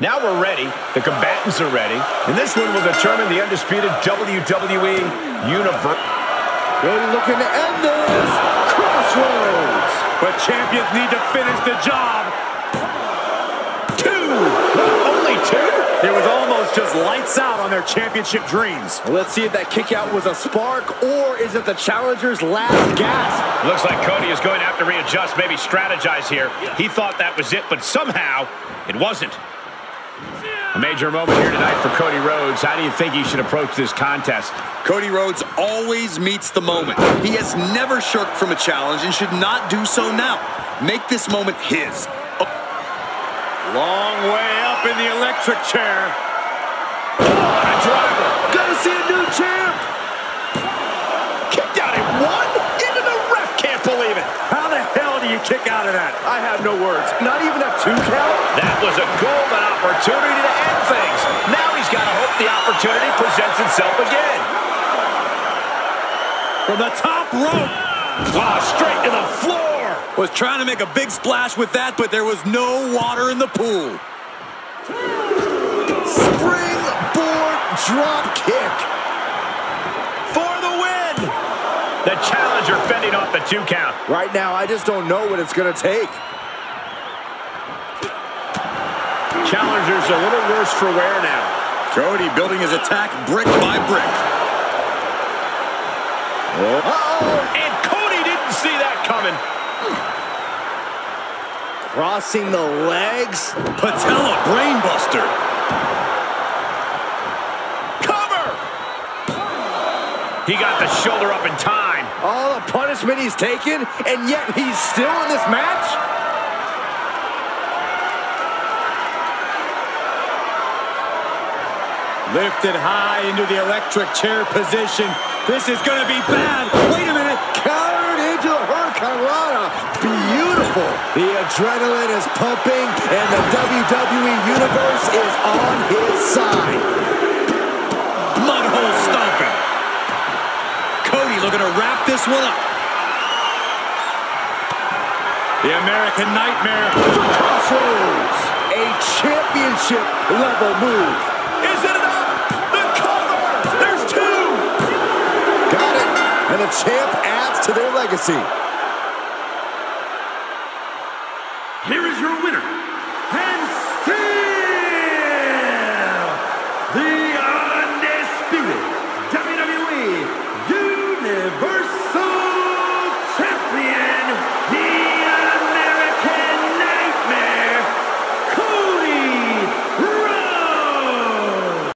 Now we're ready. The combatants are ready. And this one will determine the undisputed WWE Universe. Cody looking to end this. Crossroads. But champions need to finish the job. Two. Only two? It was almost just lights out on their championship dreams. Well, let's see if that kick out was a spark or is it the challenger's last gasp? Looks like Cody is going to have to readjust, maybe strategize here. He thought that was it, but somehow it wasn't. A major moment here tonight for Cody Rhodes. How do you think he should approach this contest? Cody Rhodes always meets the moment. He has never shirked from a challenge and should not do so now. Make this moment his. Oh. Long way up in the electric chair. Oh, a driver. Gonna see a new champ. Kicked out at one? Even the ref can't believe it. How the hell do you kick out of that? I have no words. Not even a two count? That was a golden opportunity to end things. Now he's got to hope the opportunity presents itself again. From the top rope. Straight to the floor. Was trying to make a big splash with that, but there was no water in the pool. Springboard drop kick. The challenger fending off the two count. Right now, I just don't know what it's going to take. Challenger's a little worse for wear now. Cody building his attack brick by brick. Uh-oh. And Cody didn't see that coming. Crossing the legs. Patella brainbuster. Cover. He got the shoulder up in time. All the punishment he's taken, and yet he's still in this match? Lifted high into the electric chair position. This is going to be bad. Wait a minute. Countered into the Hurricanrana. Beautiful. The adrenaline is pumping, and the WWE Universe is on his side. Mudhole stomping. Cody looking to wrap this one up. The American Nightmare. Crossroads. A championship level move. Is it enough? The cover. There's two. Got it. And the champ adds to their legacy.